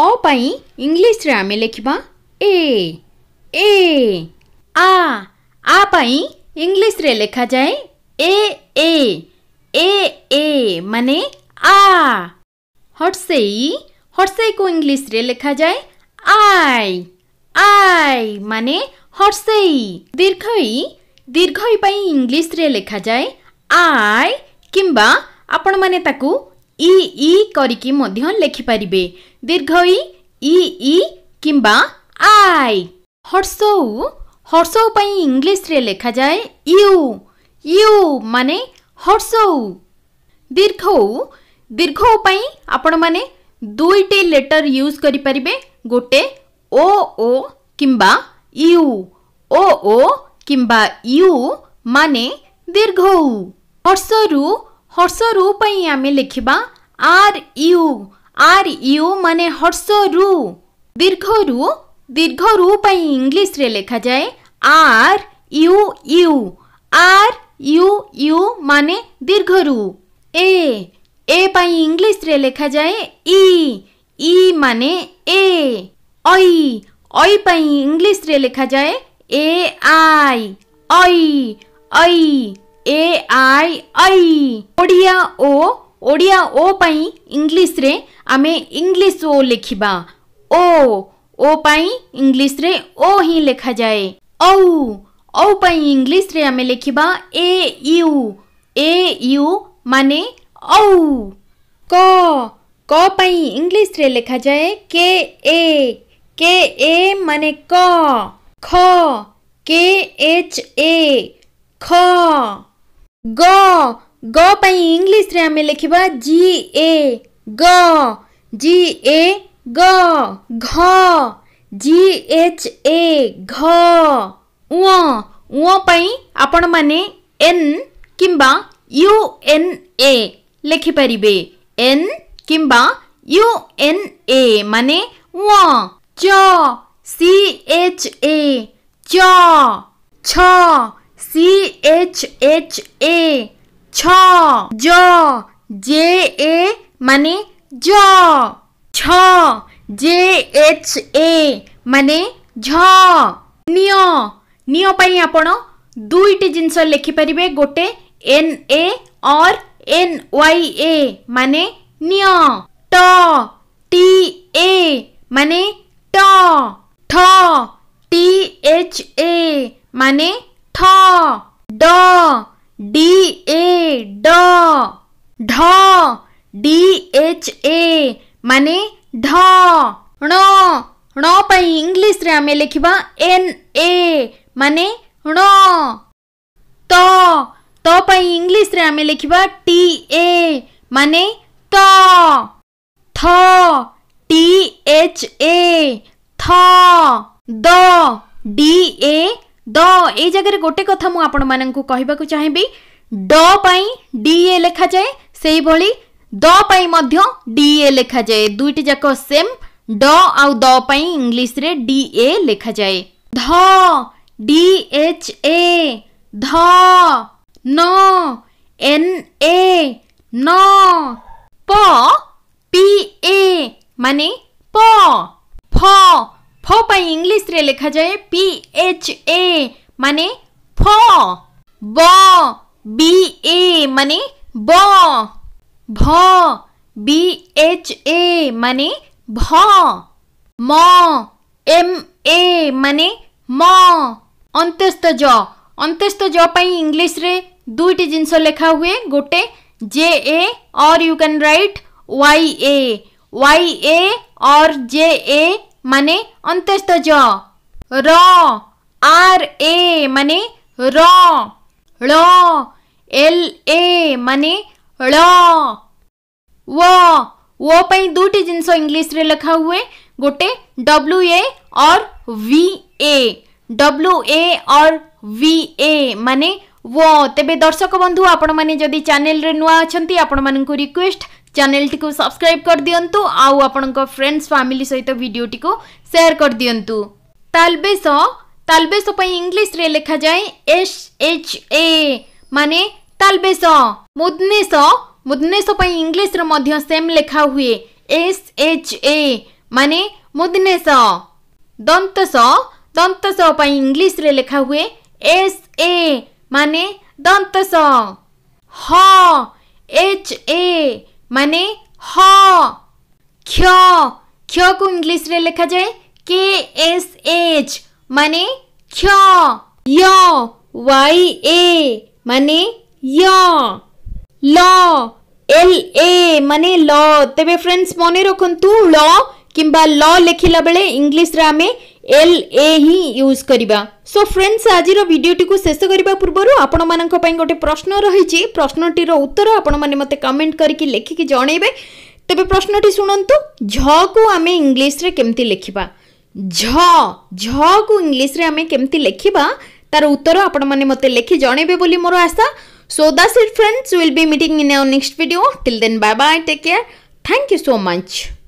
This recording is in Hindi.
ଅ ପାଇଁ ଇଂଲିଶରେ ଆମେ ଲେଖିବା ଏ ଏ ଆ ଆ ପାଇଁ ଇଂଲିଶରେ ଲେଖାଯାଏ ଏ ଏ ଏ ଏ ମାନେ ଆ ହର୍ସେଇ ହର୍ସେଇକୁ ଇଂଲିଶରେ ଲେଖାଯାଏ ଆଇ ଆଇ ମାନେ ହର୍ସେଇ ଦୀର୍ଘଇ ଦୀର୍ଘଇ ପାଇଁ ଇଂଲିଶରେ ଲେଖାଯାଏ ଆଇ କିମ୍ବା ଆପଣମାନେ ତାକୁ ଇ ଇ କରିକି ମଧ୍ୟ ଲେଖିପାରିବେ ଦୀର୍ଘ ଇ ଇ ଇ କିମ୍ବା ଆଇ ହର୍ଷଉ ହର୍ଷଉ ପାଇଁ ଇଂଲିଶରେ ଲେଖାଯାଏ ୟୁ ୟୁ ମାନେ ହର୍ଷଉ ଦୀର୍ଘଉ ଦୀର୍ଘଉ ପାଇଁ ଆପଣମାନେ ଦୁଇଟି ଲେଟର ୟୁଜ୍ କରିପାରିବେ ଗୋଟେ ଓ ଓ କିମ୍ବା ୟୁ ଓ ଓ କିମ୍ବା ୟୁ ମାନେ ଦୀର୍ଘଉ ହର୍ଷରୁ ହର୍ଷରୁ ପାଇଁ ଆମେ ଲେଖିବା ଆର୍ ୟୁ ଆର୍ ୟୁ ମାନେ ହର୍ଷରୁ ଦୀର୍ଘରୁ ଦୀର୍ଘରୁ ପାଇଁ ଇଂଲିଶରେ ଲେଖାଯାଏ R U U R U U ମାନେ ଦୀର୍ଘରୁ ଏ ଏ ପାଇଁ ଇଂଲିଶରେ ଲେଖାଯାଏ ଇ ଇ ମାନେ ଏ ଅଇ ଅଇ ପାଇଁ ଇଂଲିଶରେ ଲେଖାଯାଏ ଏ ଆଇ ଅଇ ଅଇ ए आई आई ओडिया ओ ओडिया ओ पाई इंग्लिश रे आमे इंग्लिश ओ लिखिबा ओ ओ पाई इंग्लिश रे ओ ही लिखा जाए औ औ पाई इंग्लिश रे आमे लिखिबा ए यू ए यू माने औ क क पाई इंग्लिश रे लिखा जाए के ए के ए माने क ख के एच ए खा ग ग इंग्लीश रे आमे लिखिबा जी ए ग जी ए ग घ जी एच ए घ उ उ पई आपण माने एन किंबा यू एन ए लिखि परिबे एन किंबा यू एन ए माने व च सी एच ए च छ सी एच एच ए छ ज जे ए मने ज छ जे एच ए मने झ निय निय पई आपण दुईटी जिंस लिखिपारे गोटे एन ए और एन वाई ए मने निय ट टी ए मने ट ठ टी एच ए मने ड डी ए ड डी एच ए माने ढ ण रे आमे लिखिबा एन ए मान ण त त पई रे आमे लिखिबा टी ए माने त थ एच ए थ द ए द ए जगह गोटे कथा मुझे कहवाक चाहे डी डीए लिखा जाए से डीए लिखा जाए दुईट जाक सेम ड आउ दई इंग्लीश रे डीए लिखा जाए ध डीएच ए ध न एन ए न पी ए माने प फ फ पाई रे लिखा जाए पी एच ए मान फ ब बी ए माने ब भ बी एच ए माने भ म एम ए मान म अंतस्त ज अंतस्त ज पाई इंग्लिश रे दुईटी जिनस लिखा हुए गोटे J A or you can write Y A Y A or J A माने ಮನೆ ज र आर ए माने र ल एल ए माने ल व वो पई दुटी जिंस इंग्लिश रे लिखा हुए गोटे डब्ल्यू ए और वी ए डब्ल्यू ए और वी ए माने वो तेबे दर्शक बंधु आपण माने जदी चैनल रे नुआ अछंती आपण मानन को रिक्वेस्ट चैनल टी सब्सक्राइब कर दिंतु आपण फ्रेंड्स फैमिली सहित भिडी को शेयर कर दिंतु तालबेश तालबेश इंग्लीश लिखा जाए एस एच ए माने तालबेश मुदनेश मुदनेश इंग्लीश मध्य सेम लिखा हुए एस एच ए माने मुदनेश दंतस दंतस इंग्लीश रे लिखा हुए एस ए माने दंतस ह एच ए ମାନେ ହଁ କ୍ଷ କ୍ଷକୁ ଇଂଲିଶରେ ଲେଖାଯାଏ କେ ଏସ୍ ଏଚ୍ ମାନେ କ୍ଷ ୟ ୱାଇ ଏ ମାନେ ୟ ଲ ଏଲ୍ ଏ ମାନେ ଲ ତେବେ ଫ୍ରେଣ୍ଡସ୍ ମନେ ରଖନ୍ତୁ ଳ କିମ୍ବା ଲ ଲେଖିଲା ବେଳେ ଇଂଲିଶରେ ଆମେ एल ए ही यूज करवा सो फ्रेंड्स आज भिडटी को शेष करने पूर्व आपण गोटे प्रश्न रही प्रश्नटीर उत्तर आपण मैंने कमेंट करके लिखिकी जनइबे तेज प्रश्नटी शुणु झ को आम इंग्लीश्रे के लिखा झ झ को इंग्लीश्रे आम कमी लिखा तार उत्तर आपण मैंने मतलब लिखि जनइबे मोर आशा so that's it friends will be meeting in our next video till then bye bye take care thank you so much